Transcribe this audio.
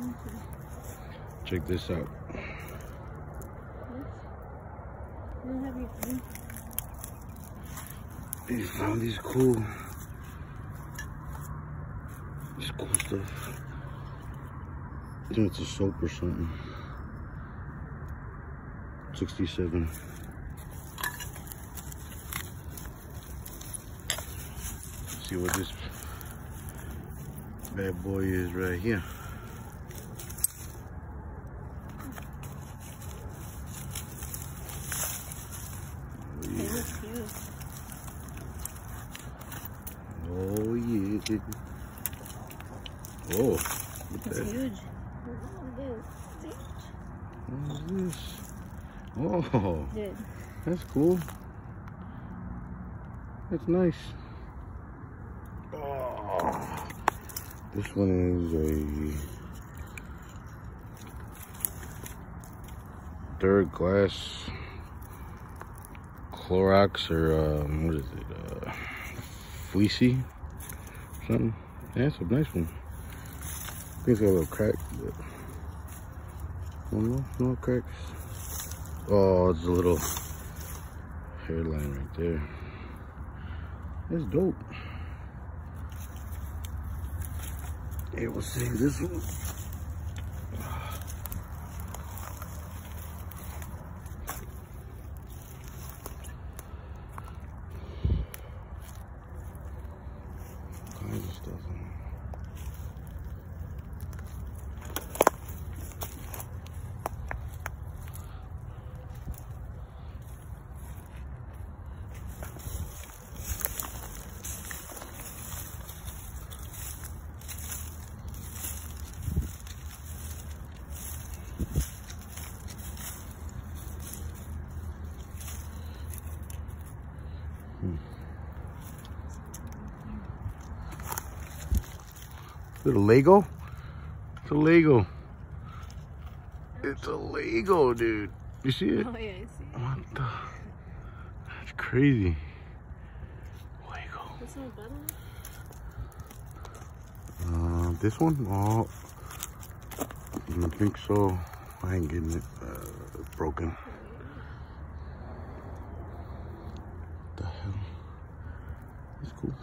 Mm-hmm. Check this out. They found these cool, this cool stuff. I think it's a soap or something. 67. see what this bad boy is right here. Oh look It's huge. What is this? Oh, Dude, that's cool. That's nice. Oh, this one is a third class Clorox or um, what is it? Uh, fleecy something. It's a nice one. I think it's got a little crack, but oh, no, no cracks. Oh, it's a little hairline right there. That's dope. It will save this one. Kinds of stuff in there. Is it a Lego? It's a Lego. It's a Lego, dude. You see it? Oh, yeah, I see it. What the? That's crazy. Lego. This one better? Uh, this one? Oh. I don't think so. I ain't getting it uh, broken. Oh, what the hell? It's cool.